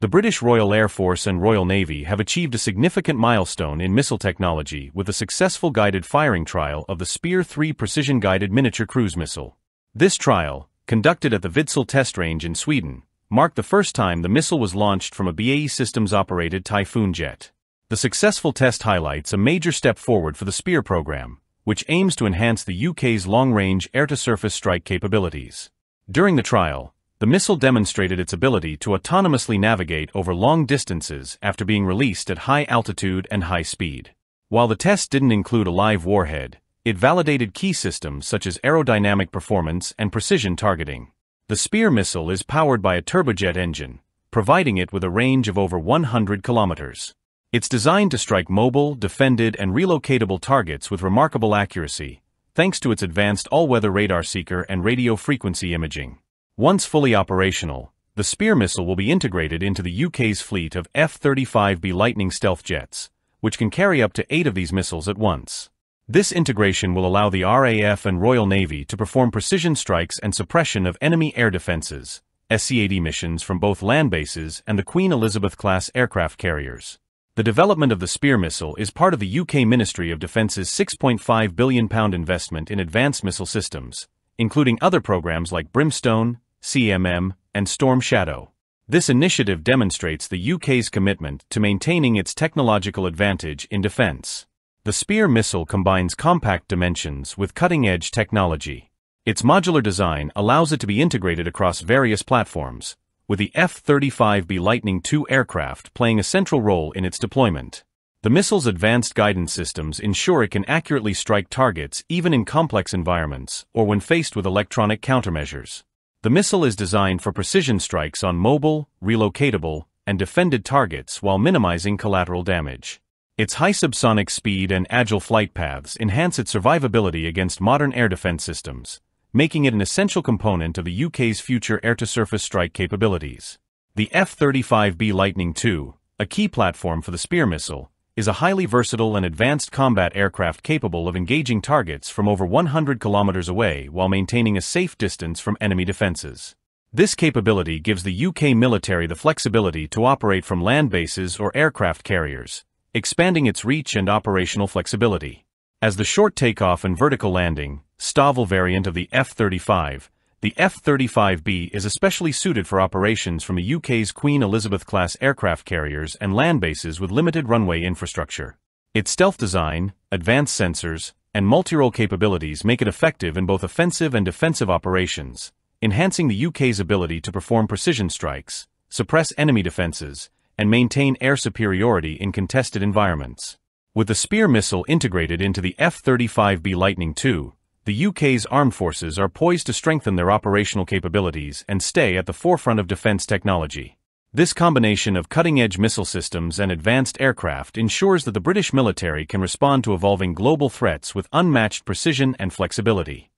The British Royal Air Force and Royal Navy have achieved a significant milestone in missile technology with the successful guided firing trial of the Spear 3 precision-guided miniature cruise missile. This trial, conducted at the Vidsel test range in Sweden, marked the first time the missile was launched from a BAE Systems-operated Typhoon jet. The successful test highlights a major step forward for the Spear program, which aims to enhance the UK's long-range air-to-surface strike capabilities. During the trial, the missile demonstrated its ability to autonomously navigate over long distances after being released at high altitude and high speed. While the test didn't include a live warhead, it validated key systems such as aerodynamic performance and precision targeting. The Spear missile is powered by a turbojet engine, providing it with a range of over 100 kilometers. It's designed to strike mobile, defended, and relocatable targets with remarkable accuracy, thanks to its advanced all-weather radar seeker and radio frequency imaging. Once fully operational, the Spear missile will be integrated into the UK's fleet of F-35B Lightning stealth jets, which can carry up to eight of these missiles at once. This integration will allow the RAF and Royal Navy to perform precision strikes and suppression of enemy air defenses, SEAD missions from both land bases and the Queen Elizabeth-class aircraft carriers. The development of the Spear missile is part of the UK Ministry of Defence's £6.5 billion investment in advanced missile systems, including other programs like Brimstone, CMM, and Storm Shadow. This initiative demonstrates the UK's commitment to maintaining its technological advantage in defence. The Spear missile combines compact dimensions with cutting-edge technology. Its modular design allows it to be integrated across various platforms, with the F-35B Lightning II aircraft playing a central role in its deployment. The missile's advanced guidance systems ensure it can accurately strike targets even in complex environments or when faced with electronic countermeasures. The missile is designed for precision strikes on mobile, relocatable, and defended targets while minimizing collateral damage. Its high subsonic speed and agile flight paths enhance its survivability against modern air defense systems, making it an essential component of the UK's future air-to-surface strike capabilities. The F-35B Lightning II, a key platform for the Spear missile, is a highly versatile and advanced combat aircraft capable of engaging targets from over 100 kilometers away while maintaining a safe distance from enemy defenses. This capability gives the UK military the flexibility to operate from land bases or aircraft carriers, expanding its reach and operational flexibility. As the short takeoff and vertical landing, STOVL variant of the F-35, the F-35B is especially suited for operations from the UK's Queen Elizabeth-class aircraft carriers and land bases with limited runway infrastructure. Its stealth design, advanced sensors, and multi-role capabilities make it effective in both offensive and defensive operations, enhancing the UK's ability to perform precision strikes, suppress enemy defenses, and maintain air superiority in contested environments. With the Spear missile integrated into the F-35B Lightning II, the UK's armed forces are poised to strengthen their operational capabilities and stay at the forefront of defense technology. This combination of cutting-edge missile systems and advanced aircraft ensures that the British military can respond to evolving global threats with unmatched precision and flexibility.